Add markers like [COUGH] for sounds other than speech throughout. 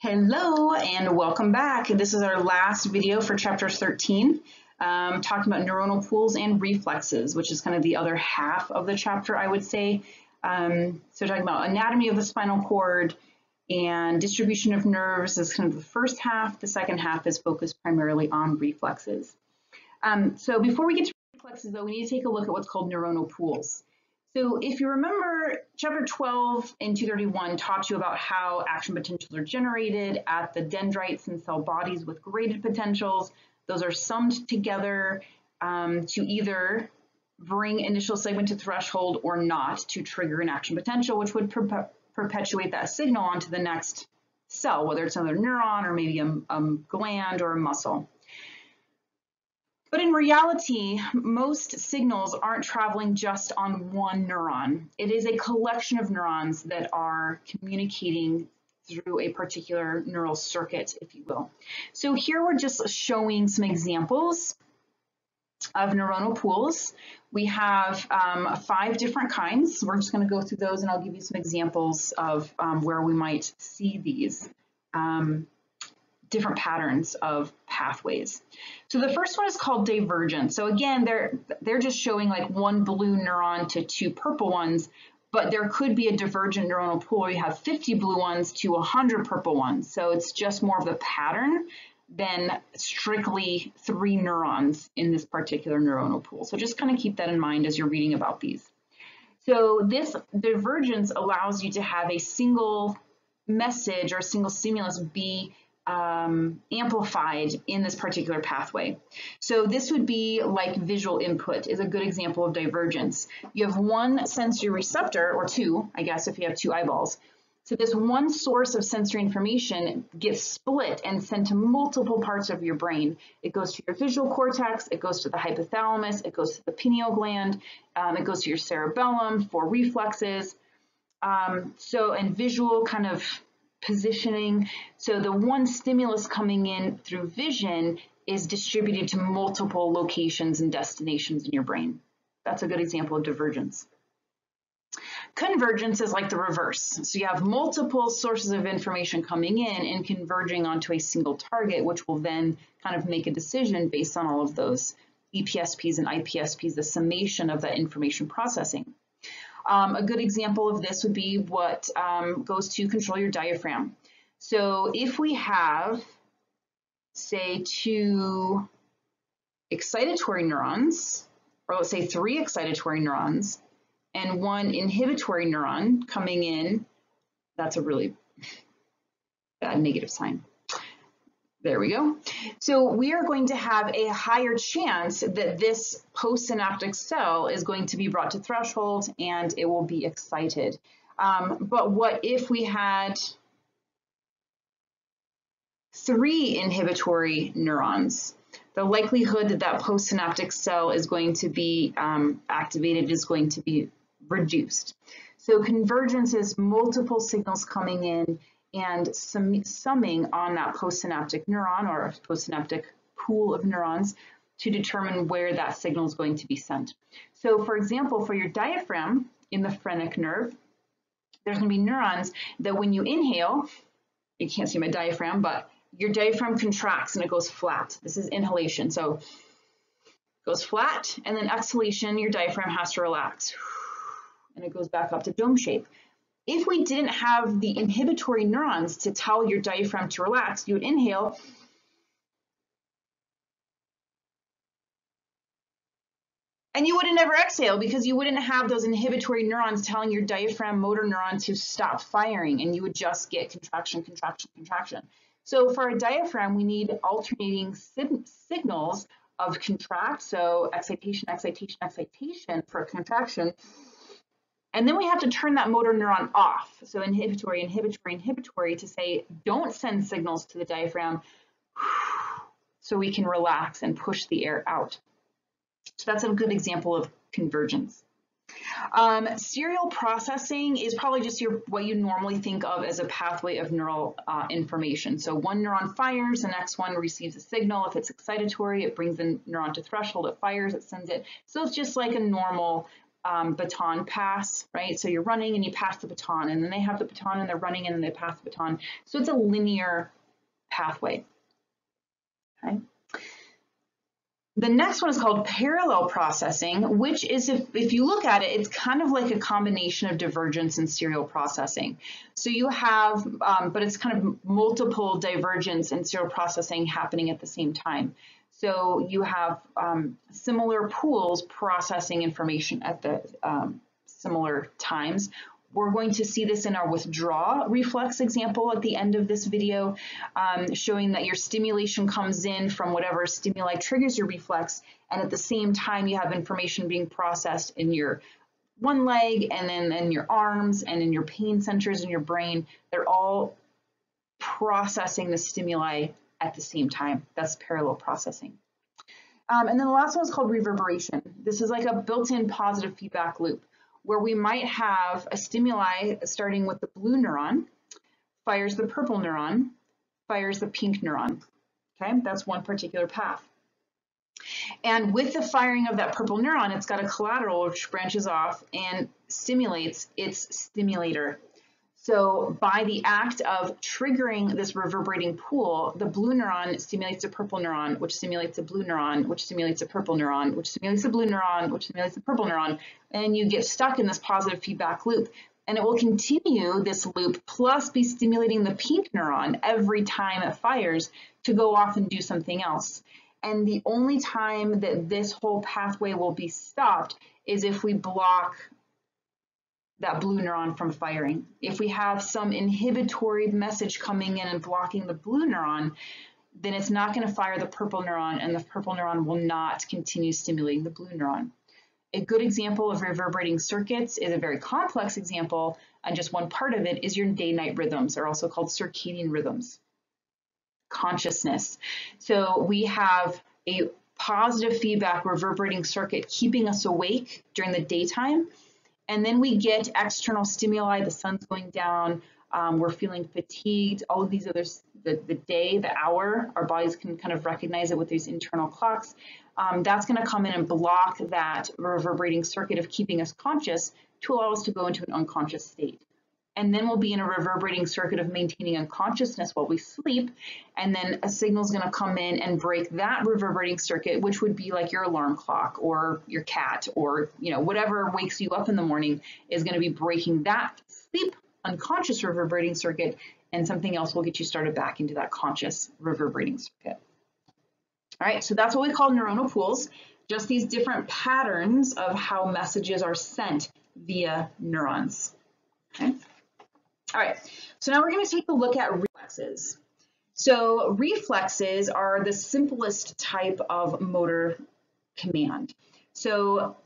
Hello and welcome back. This is our last video for chapter 13, um, talking about neuronal pools and reflexes, which is kind of the other half of the chapter, I would say. Um, so talking about anatomy of the spinal cord and distribution of nerves is kind of the first half. The second half is focused primarily on reflexes. Um, so before we get to reflexes, though, we need to take a look at what's called neuronal pools. So if you remember, chapter 12 and 231 taught you about how action potentials are generated at the dendrites and cell bodies with graded potentials. Those are summed together um, to either bring initial segment to threshold or not to trigger an action potential, which would per perpetuate that signal onto the next cell, whether it's another neuron or maybe a, a gland or a muscle. But in reality, most signals aren't traveling just on one neuron. It is a collection of neurons that are communicating through a particular neural circuit, if you will. So here we're just showing some examples of neuronal pools. We have um, five different kinds. We're just going to go through those and I'll give you some examples of um, where we might see these. Um, different patterns of pathways. So the first one is called divergent. So again, they're, they're just showing like one blue neuron to two purple ones, but there could be a divergent neuronal pool where you have 50 blue ones to 100 purple ones. So it's just more of the pattern than strictly three neurons in this particular neuronal pool. So just kind of keep that in mind as you're reading about these. So this divergence allows you to have a single message or a single stimulus be um, amplified in this particular pathway. So this would be like visual input is a good example of divergence. You have one sensory receptor, or two, I guess, if you have two eyeballs. So this one source of sensory information gets split and sent to multiple parts of your brain. It goes to your visual cortex, it goes to the hypothalamus, it goes to the pineal gland, um, it goes to your cerebellum for reflexes. Um, so, and visual kind of positioning. So the one stimulus coming in through vision is distributed to multiple locations and destinations in your brain. That's a good example of divergence. Convergence is like the reverse. So you have multiple sources of information coming in and converging onto a single target, which will then kind of make a decision based on all of those EPSPs and IPSPs, the summation of that information processing. Um, a good example of this would be what um, goes to control your diaphragm. So if we have, say, two excitatory neurons, or let's say three excitatory neurons, and one inhibitory neuron coming in, that's a really bad negative sign. There we go. So we are going to have a higher chance that this postsynaptic cell is going to be brought to threshold and it will be excited. Um, but what if we had three inhibitory neurons? The likelihood that that postsynaptic cell is going to be um, activated is going to be reduced. So convergence is multiple signals coming in and sum summing on that postsynaptic neuron or postsynaptic pool of neurons to determine where that signal is going to be sent. So for example, for your diaphragm in the phrenic nerve, there's going to be neurons that when you inhale, you can't see my diaphragm, but your diaphragm contracts and it goes flat. This is inhalation. So goes flat and then exhalation, your diaphragm has to relax and it goes back up to dome shape. If we didn't have the inhibitory neurons to tell your diaphragm to relax, you would inhale. And you wouldn't ever exhale because you wouldn't have those inhibitory neurons telling your diaphragm motor neuron to stop firing and you would just get contraction, contraction, contraction. So for a diaphragm, we need alternating signals of contract, so excitation, excitation, excitation for contraction, and then we have to turn that motor neuron off. So inhibitory, inhibitory, inhibitory to say, don't send signals to the diaphragm [SIGHS] so we can relax and push the air out. So that's a good example of convergence. Um, serial processing is probably just your what you normally think of as a pathway of neural uh, information. So one neuron fires, the next one receives a signal. If it's excitatory, it brings the neuron to threshold, it fires, it sends it. So it's just like a normal um, baton pass, right? So you're running and you pass the baton, and then they have the baton and they're running and then they pass the baton. So it's a linear pathway. Okay. The next one is called parallel processing, which is, if, if you look at it, it's kind of like a combination of divergence and serial processing. So you have, um, but it's kind of multiple divergence and serial processing happening at the same time. So you have um, similar pools processing information at the um, similar times. We're going to see this in our withdraw reflex example at the end of this video, um, showing that your stimulation comes in from whatever stimuli triggers your reflex, and at the same time you have information being processed in your one leg and then in your arms and in your pain centers in your brain. They're all processing the stimuli at the same time. That's parallel processing. Um, and then the last one is called reverberation. This is like a built-in positive feedback loop where we might have a stimuli starting with the blue neuron, fires the purple neuron, fires the pink neuron. Okay, that's one particular path. And with the firing of that purple neuron, it's got a collateral which branches off and stimulates its stimulator. So by the act of triggering this reverberating pool, the blue neuron stimulates a purple neuron, which stimulates a blue neuron, which stimulates a purple neuron, which stimulates a blue neuron, which stimulates a purple neuron, and you get stuck in this positive feedback loop. And it will continue this loop plus be stimulating the pink neuron every time it fires to go off and do something else. And the only time that this whole pathway will be stopped is if we block that blue neuron from firing. If we have some inhibitory message coming in and blocking the blue neuron, then it's not going to fire the purple neuron and the purple neuron will not continue stimulating the blue neuron. A good example of reverberating circuits is a very complex example, and just one part of it is your day-night rhythms. They're also called circadian rhythms. Consciousness. So we have a positive feedback reverberating circuit keeping us awake during the daytime, and then we get external stimuli, the sun's going down, um, we're feeling fatigued, all of these other, the, the day, the hour, our bodies can kind of recognize it with these internal clocks. Um, that's going to come in and block that reverberating circuit of keeping us conscious to allow us to go into an unconscious state and then we'll be in a reverberating circuit of maintaining unconsciousness while we sleep. And then a signal is going to come in and break that reverberating circuit, which would be like your alarm clock or your cat or, you know, whatever wakes you up in the morning is going to be breaking that sleep unconscious reverberating circuit and something else will get you started back into that conscious reverberating circuit. All right, so that's what we call neuronal pools, just these different patterns of how messages are sent via neurons. Okay. All right, so now we're going to take a look at reflexes. So reflexes are the simplest type of motor command. So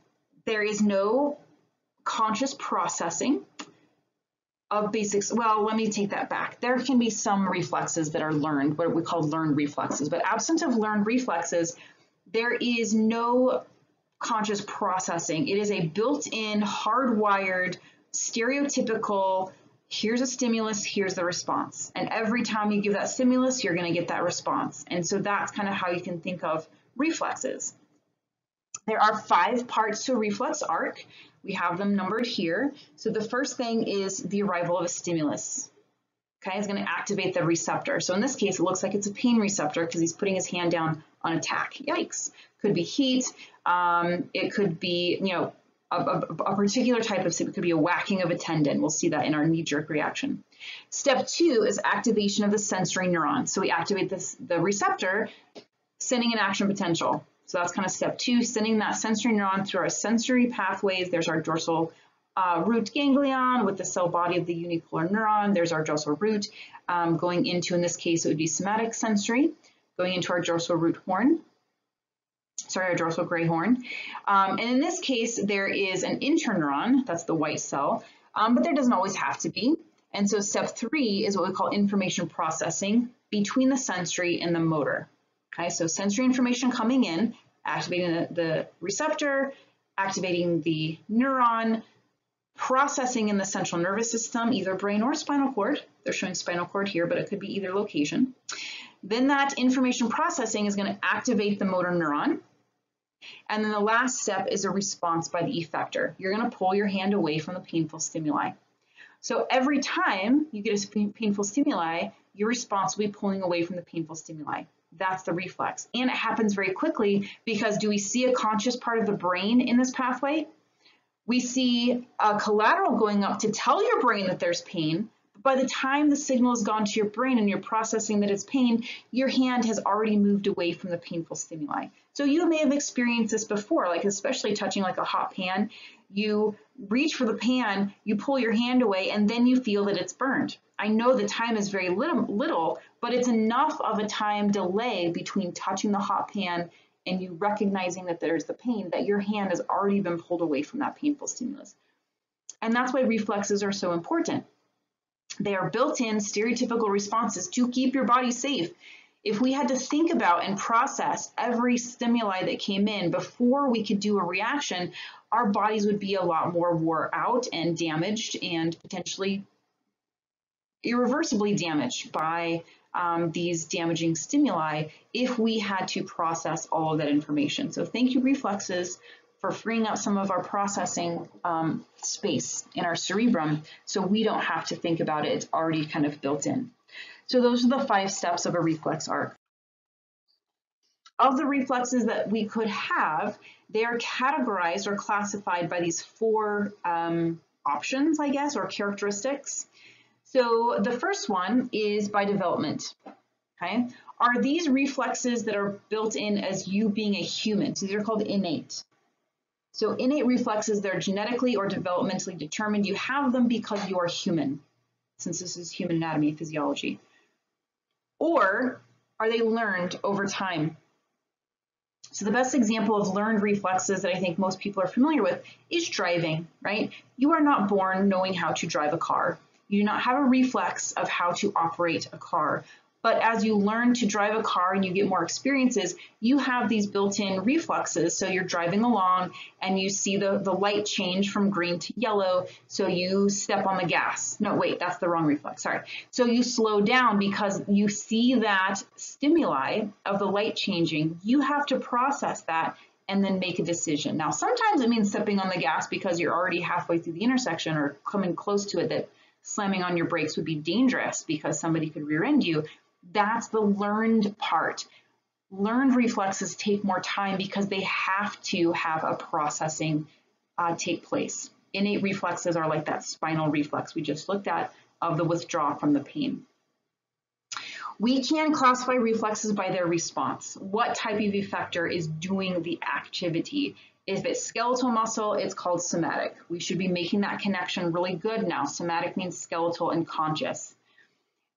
there is no conscious processing of basics. Well, let me take that back. There can be some reflexes that are learned, what we call learned reflexes, but absent of learned reflexes, there is no conscious processing. It is a built-in, hardwired, stereotypical here's a stimulus, here's the response. And every time you give that stimulus, you're going to get that response. And so that's kind of how you can think of reflexes. There are five parts to a reflex arc. We have them numbered here. So the first thing is the arrival of a stimulus. Okay, it's going to activate the receptor. So in this case, it looks like it's a pain receptor because he's putting his hand down on attack. Yikes. Could be heat. Um, it could be, you know, a, a, a particular type of it could be a whacking of a tendon. We'll see that in our knee-jerk reaction. Step two is activation of the sensory neuron. So we activate this, the receptor, sending an action potential. So that's kind of step two, sending that sensory neuron through our sensory pathways. There's our dorsal uh, root ganglion with the cell body of the unipolar neuron. There's our dorsal root um, going into, in this case, it would be somatic sensory, going into our dorsal root horn sorry, a dorsal gray horn. Um, and in this case, there is an interneuron, that's the white cell, um, but there doesn't always have to be. And so step three is what we call information processing between the sensory and the motor. Okay, so sensory information coming in, activating the, the receptor, activating the neuron, processing in the central nervous system, either brain or spinal cord. They're showing spinal cord here, but it could be either location. Then that information processing is going to activate the motor neuron, And then the last step is a response by the effector. You're going to pull your hand away from the painful stimuli. So every time you get a painful stimuli, your response will be pulling away from the painful stimuli. That's the reflex. And it happens very quickly because do we see a conscious part of the brain in this pathway? We see a collateral going up to tell your brain that there's pain, But by the time the signal has gone to your brain and you're processing that it's pain, your hand has already moved away from the painful stimuli. So you may have experienced this before, like especially touching like a hot pan. You reach for the pan, you pull your hand away, and then you feel that it's burned. I know the time is very little, little, but it's enough of a time delay between touching the hot pan and you recognizing that there's the pain that your hand has already been pulled away from that painful stimulus. And that's why reflexes are so important. They are built-in stereotypical responses to keep your body safe. If we had to think about and process every stimuli that came in before we could do a reaction, our bodies would be a lot more wore out and damaged and potentially irreversibly damaged by um, these damaging stimuli if we had to process all of that information. So thank you, reflexes, for freeing up some of our processing um, space in our cerebrum so we don't have to think about it. It's already kind of built in. So those are the five steps of a reflex arc. Of the reflexes that we could have, they are categorized or classified by these four um, options, I guess, or characteristics. So the first one is by development. Okay, are these reflexes that are built in as you being a human? So these are called innate. So innate reflexes, they're genetically or developmentally determined. You have them because you are human, since this is human anatomy physiology. Or are they learned over time? So the best example of learned reflexes that I think most people are familiar with is driving, right? You are not born knowing how to drive a car. You do not have a reflex of how to operate a car. But as you learn to drive a car and you get more experiences, you have these built-in reflexes. So you're driving along and you see the, the light change from green to yellow. So you step on the gas. No, wait, that's the wrong reflex. Sorry. So you slow down because you see that stimuli of the light changing. You have to process that and then make a decision. Now, sometimes it means stepping on the gas because you're already halfway through the intersection or coming close to it that slamming on your brakes would be dangerous because somebody could rear end you. That's the learned part. Learned reflexes take more time because they have to have a processing uh, take place. Innate reflexes are like that spinal reflex we just looked at of the withdrawal from the pain. We can classify reflexes by their response. What type of effector is doing the activity? If it's skeletal muscle, it's called somatic. We should be making that connection really good now. Somatic means skeletal and conscious.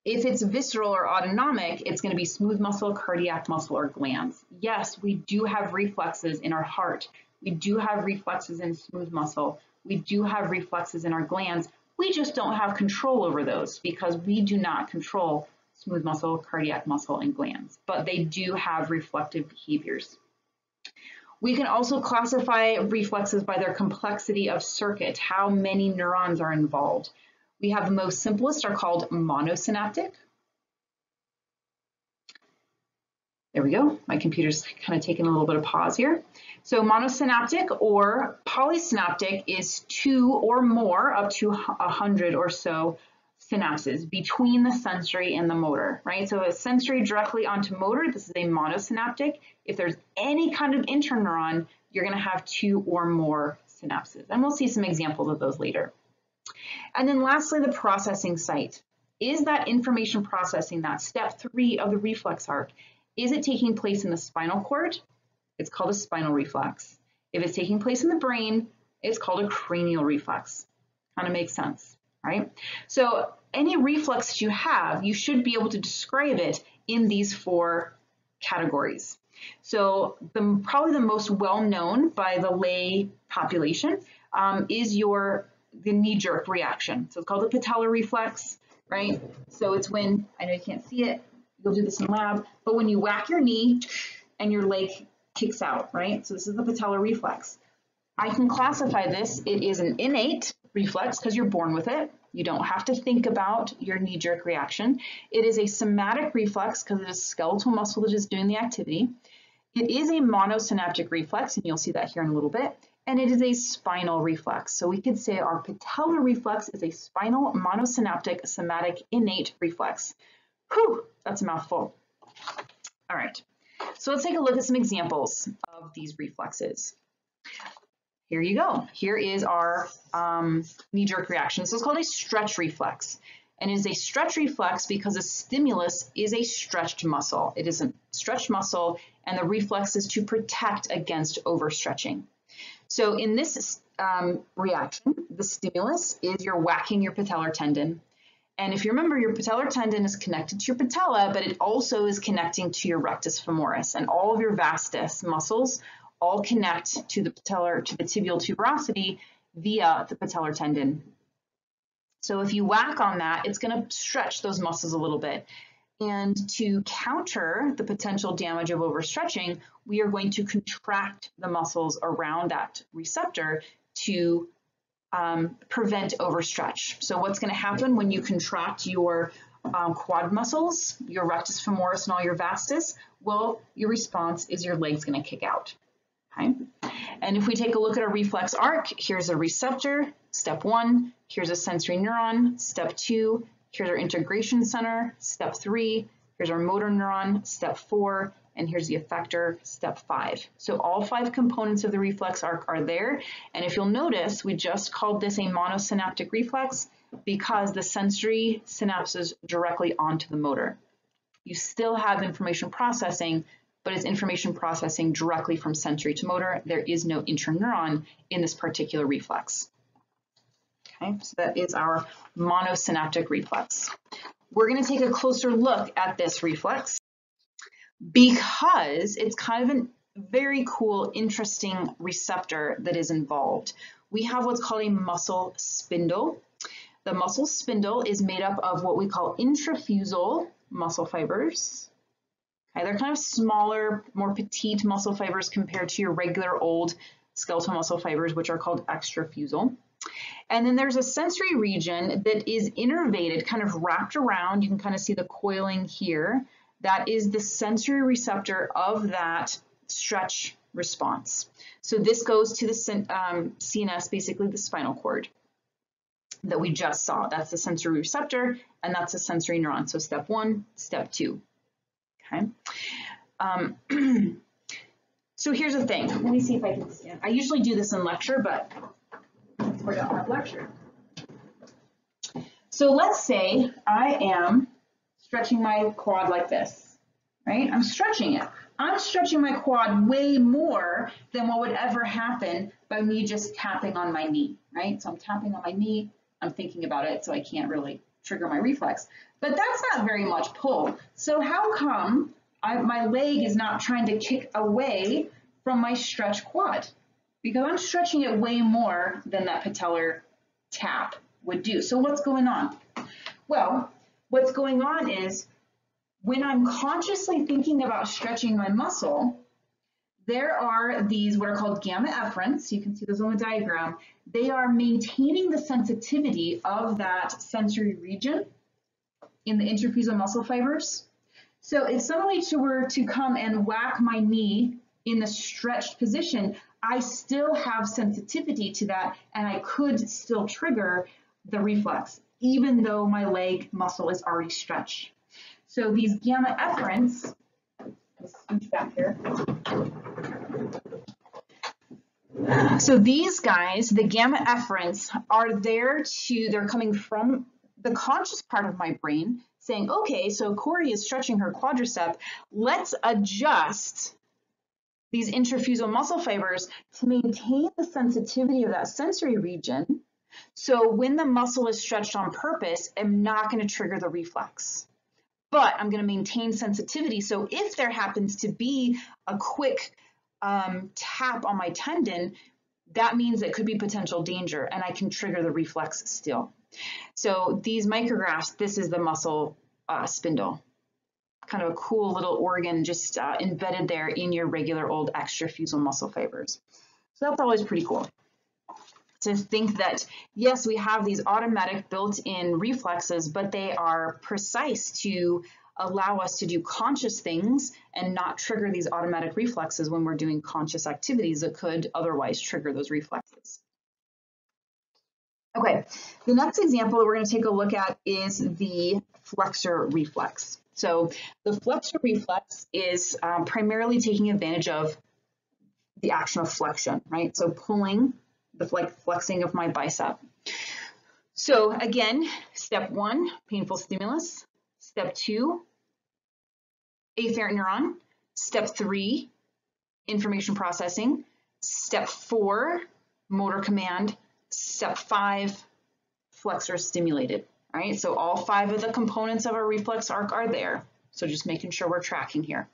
If it's visceral or autonomic, it's going to be smooth muscle, cardiac muscle, or glands. Yes, we do have reflexes in our heart. We do have reflexes in smooth muscle. We do have reflexes in our glands. We just don't have control over those because we do not control smooth muscle, cardiac muscle, and glands, but they do have reflective behaviors. We can also classify reflexes by their complexity of circuit, how many neurons are involved. We have the most simplest are called monosynaptic. There we go. My computer's kind of taking a little bit of pause here. So monosynaptic or polysynaptic is two or more, up to 100 or so synapses between the sensory and the motor, right? So a sensory directly onto motor, this is a monosynaptic. If there's any kind of interneuron, you're gonna have two or more synapses. And we'll see some examples of those later. And then lastly, the processing site. Is that information processing, that step three of the reflex arc, is it taking place in the spinal cord? It's called a spinal reflex. If it's taking place in the brain, it's called a cranial reflex. Kind of makes sense, right? So any reflex you have, you should be able to describe it in these four categories. So the, probably the most well-known by the lay population um, is your the knee-jerk reaction. So it's called the patellar reflex, right? So it's when, I know you can't see it, you'll do this in lab, but when you whack your knee and your leg kicks out, right? So this is the patellar reflex. I can classify this, it is an innate reflex because you're born with it. You don't have to think about your knee-jerk reaction. It is a somatic reflex because it is skeletal muscle that is doing the activity. It is a monosynaptic reflex, and you'll see that here in a little bit, and it is a spinal reflex. So we could say our patellar reflex is a spinal monosynaptic somatic innate reflex. Whew, that's a mouthful. All right, so let's take a look at some examples of these reflexes. Here you go. Here is our um, knee-jerk reaction. So it's called a stretch reflex. And it is a stretch reflex because a stimulus is a stretched muscle. It is a stretched muscle, and the reflex is to protect against overstretching. So in this um, reaction, the stimulus is you're whacking your patellar tendon. And if you remember, your patellar tendon is connected to your patella, but it also is connecting to your rectus femoris. And all of your vastus muscles all connect to the patellar, to the tibial tuberosity via the patellar tendon. So if you whack on that, it's going to stretch those muscles a little bit. And to counter the potential damage of overstretching, we are going to contract the muscles around that receptor to um, prevent overstretch. So what's going to happen when you contract your um, quad muscles, your rectus femoris and all your vastus? Well, your response is your leg's going to kick out. Okay? And if we take a look at a reflex arc, here's a receptor, step one, here's a sensory neuron, step two, here's our integration center, step three, here's our motor neuron, step four, and here's the effector, step five. So all five components of the reflex arc are there. And if you'll notice, we just called this a monosynaptic reflex because the sensory synapses directly onto the motor. You still have information processing, but it's information processing directly from sensory to motor. There is no interneuron in this particular reflex. Okay, so that is our monosynaptic reflex. We're going to take a closer look at this reflex because it's kind of a very cool, interesting receptor that is involved. We have what's called a muscle spindle. The muscle spindle is made up of what we call intrafusal muscle fibers. Okay, they're kind of smaller, more petite muscle fibers compared to your regular old skeletal muscle fibers, which are called extrafusal. And then there's a sensory region that is innervated, kind of wrapped around. You can kind of see the coiling here. That is the sensory receptor of that stretch response. So this goes to the um, CNS, basically the spinal cord that we just saw. That's the sensory receptor, and that's a sensory neuron. So step one, step two okay? Um, [CLEARS THROAT] so here's the thing. Let me see if I can. I usually do this in lecture, but have lecture. So let's say I am stretching my quad like this, right? I'm stretching it. I'm stretching my quad way more than what would ever happen by me just tapping on my knee, right? So I'm tapping on my knee, I'm thinking about it, so I can't really trigger my reflex. But that's not very much pull. So how come I, my leg is not trying to kick away from my stretch quad? Because I'm stretching it way more than that patellar tap would do. So what's going on? Well, what's going on is when I'm consciously thinking about stretching my muscle, there are these what are called gamma efferents. You can see those on the diagram. They are maintaining the sensitivity of that sensory region in the intrafusal muscle fibers. So if somebody were to come and whack my knee in the stretched position, I still have sensitivity to that and I could still trigger the reflex, even though my leg muscle is already stretched. So these gamma efferents, let's back here. So these guys, the gamma efferents, are there to, they're coming from the conscious part of my brain saying, okay, so Corrie is stretching her quadricep. Let's adjust these intrafusal muscle fibers to maintain the sensitivity of that sensory region. So when the muscle is stretched on purpose, I'm not going to trigger the reflex. But I'm going to maintain sensitivity. So if there happens to be a quick um, tap on my tendon, that means it could be potential danger and I can trigger the reflex still. So these micrographs, this is the muscle uh, spindle. Kind of a cool little organ just uh, embedded there in your regular old extrafusal muscle fibers. So that's always pretty cool to think that, yes, we have these automatic built-in reflexes, but they are precise to allow us to do conscious things and not trigger these automatic reflexes when we're doing conscious activities that could otherwise trigger those reflexes. Okay, the next example that we're going to take a look at is the flexor reflex. So the flexor reflex is um, primarily taking advantage of the action of flexion, right? So pulling, the flexing of my bicep. So again, step one, painful stimulus. Step two, afferent neuron. Step three, information processing. Step four, motor command. Step five, flexor stimulated, right? So all five of the components of our reflex arc are there. So just making sure we're tracking here.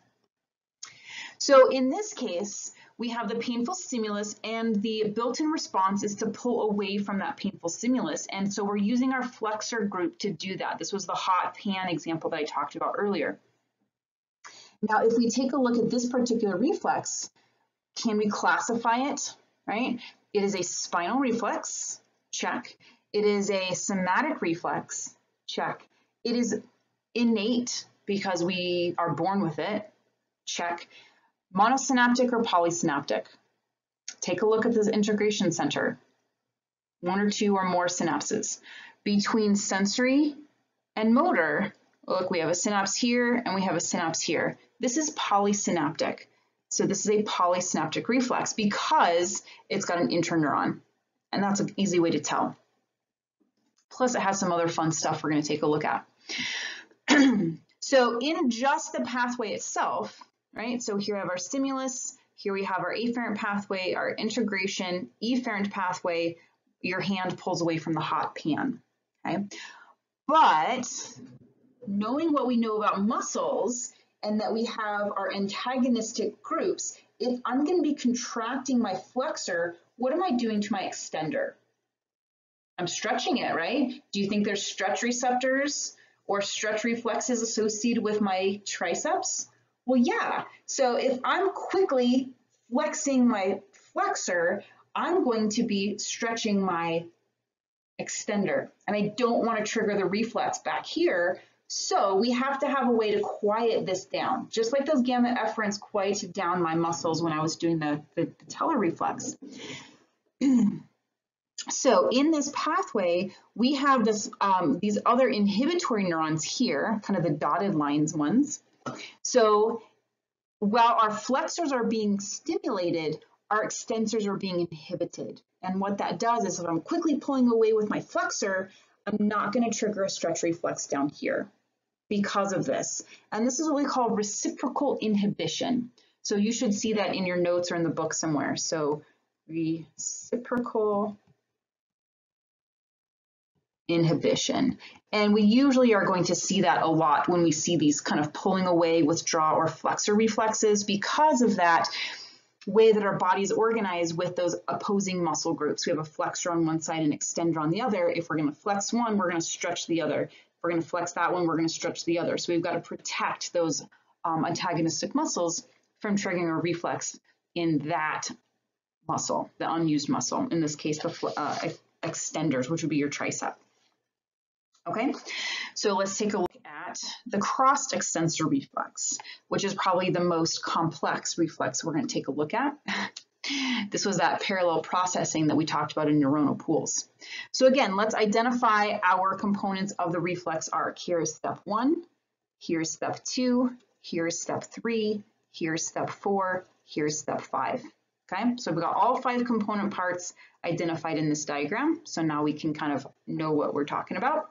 So in this case, we have the painful stimulus and the built-in response is to pull away from that painful stimulus. And so we're using our flexor group to do that. This was the hot pan example that I talked about earlier. Now, if we take a look at this particular reflex, can we classify it, right? It is a spinal reflex, check. It is a somatic reflex, check. It is innate because we are born with it, check monosynaptic or polysynaptic. Take a look at this integration center. One or two or more synapses. Between sensory and motor, look, we have a synapse here and we have a synapse here. This is polysynaptic. So this is a polysynaptic reflex because it's got an interneuron. And that's an easy way to tell. Plus it has some other fun stuff we're gonna take a look at. [CLEARS THROAT] so in just the pathway itself, right? So here we have our stimulus, here we have our afferent pathway, our integration, efferent pathway, your hand pulls away from the hot pan, okay? But knowing what we know about muscles and that we have our antagonistic groups, if I'm gonna be contracting my flexor, what am I doing to my extender? I'm stretching it, right? Do you think there's stretch receptors or stretch reflexes associated with my triceps? Well, yeah. So if I'm quickly flexing my flexor, I'm going to be stretching my extender. And I don't want to trigger the reflex back here. So we have to have a way to quiet this down, just like those gamma efferents quieted down my muscles when I was doing the, the patellar reflex. [CLEARS THROAT] so in this pathway, we have this um, these other inhibitory neurons here, kind of the dotted lines ones. So while our flexors are being stimulated, our extensors are being inhibited. And what that does is if I'm quickly pulling away with my flexor, I'm not going to trigger a stretch reflex down here because of this. And this is what we call reciprocal inhibition. So you should see that in your notes or in the book somewhere. So reciprocal inhibition. And we usually are going to see that a lot when we see these kind of pulling away, withdraw, or flexor reflexes because of that way that our body is organized with those opposing muscle groups. We have a flexor on one side and extender on the other. If we're going to flex one, we're going to stretch the other. If we're going to flex that one, we're going to stretch the other. So we've got to protect those um, antagonistic muscles from triggering a reflex in that muscle, the unused muscle, in this case, the uh, extenders, which would be your tricep. Okay, so let's take a look at the crossed extensor reflex, which is probably the most complex reflex we're going to take a look at. This was that parallel processing that we talked about in neuronal pools. So again, let's identify our components of the reflex arc. Here's step one, here's step two, here's step three, here's step four, here's step five. Okay, so we've got all five component parts identified in this diagram. So now we can kind of know what we're talking about.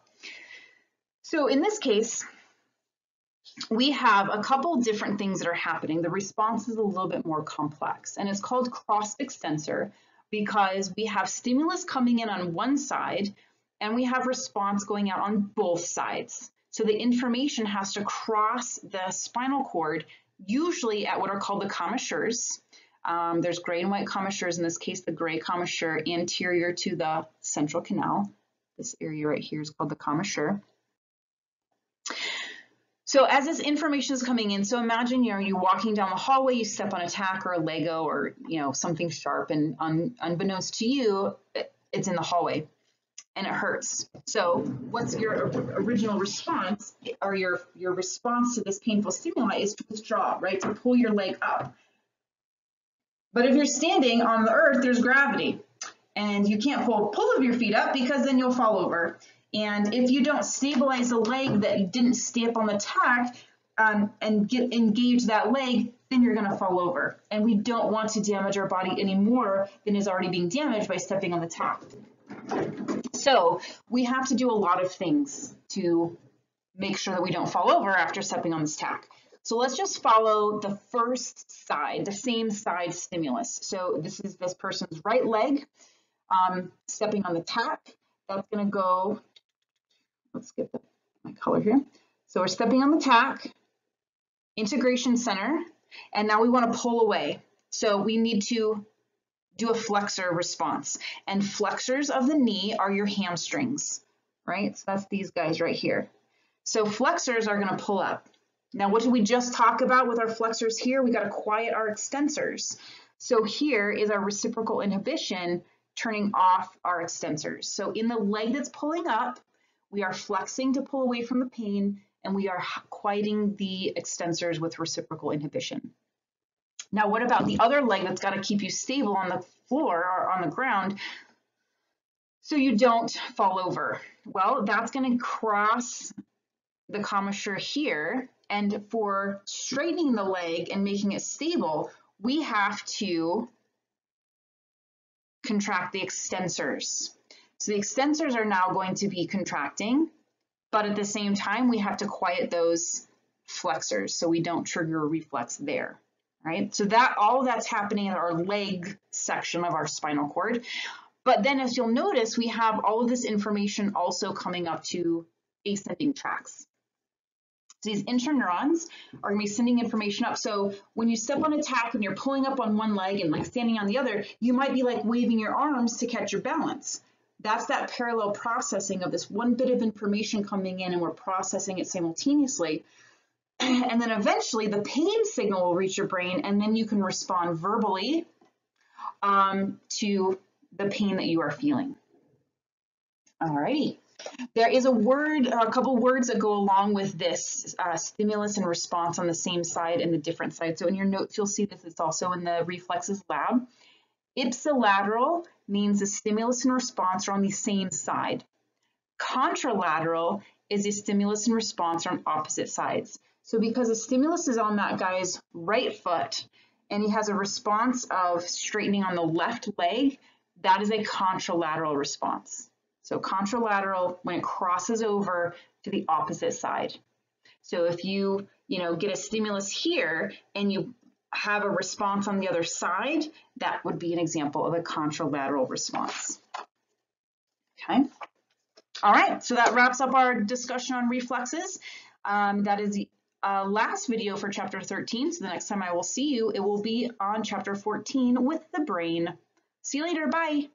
So in this case, we have a couple different things that are happening. The response is a little bit more complex and it's called cross extensor because we have stimulus coming in on one side and we have response going out on both sides. So the information has to cross the spinal cord, usually at what are called the commissures. Um, there's gray and white commissures, in this case, the gray commissure anterior to the central canal. This area right here is called the commissure. So as this information is coming in, so imagine you know you're walking down the hallway, you step on a tack or a Lego or you know something sharp, and un, unbeknownst to you, it's in the hallway. and it hurts. So what's your original response or your, your response to this painful stimuli is to withdraw, right? To pull your leg up. But if you're standing on the earth, there's gravity and you can't pull pull of your feet up because then you'll fall over. And if you don't stabilize a leg that didn't stay up on the tack um, and get engage that leg, then you're going to fall over. And we don't want to damage our body any more than is already being damaged by stepping on the tack. So we have to do a lot of things to make sure that we don't fall over after stepping on this tack. So let's just follow the first side, the same side stimulus. So this is this person's right leg um, stepping on the tack. That's going to go, let's get the, my color here. So we're stepping on the tack, integration center, and now we want to pull away. So we need to do a flexor response. And flexors of the knee are your hamstrings, right? So that's these guys right here. So flexors are going to pull up. Now, what did we just talk about with our flexors here? We got to quiet our extensors. So here is our reciprocal inhibition turning off our extensors. So in the leg that's pulling up, we are flexing to pull away from the pain and we are quieting the extensors with reciprocal inhibition. Now, what about the other leg that's got to keep you stable on the floor or on the ground so you don't fall over? Well, that's going to cross the commissure here. And for straightening the leg and making it stable, we have to contract the extensors. So the extensors are now going to be contracting, but at the same time, we have to quiet those flexors so we don't trigger a reflex there right? So that all that's happening in our leg section of our spinal cord. But then as you'll notice, we have all of this information also coming up to ascending tracts. So these interneurons are gonna be sending information up. So when you step on a tack and you're pulling up on one leg and like standing on the other, you might be like waving your arms to catch your balance. That's that parallel processing of this one bit of information coming in and we're processing it simultaneously. [CLEARS THROAT] and then eventually the pain signal will reach your brain and then you can respond verbally um, to the pain that you are feeling. Alrighty. There is a word, a couple words that go along with this uh, stimulus and response on the same side and the different side. So in your notes, you'll see this. It's also in the reflexes lab. Ipsilateral means the stimulus and response are on the same side. Contralateral is a stimulus and response are on opposite sides. So because the stimulus is on that guy's right foot and he has a response of straightening on the left leg, that is a contralateral response. So contralateral when it crosses over to the opposite side. So if you, you know, get a stimulus here and you have a response on the other side, that would be an example of a contralateral response. Okay. All right, so that wraps up our discussion on reflexes. Um, that is the uh, last video for chapter 13. So the next time I will see you, it will be on chapter 14 with the brain. See you later. Bye.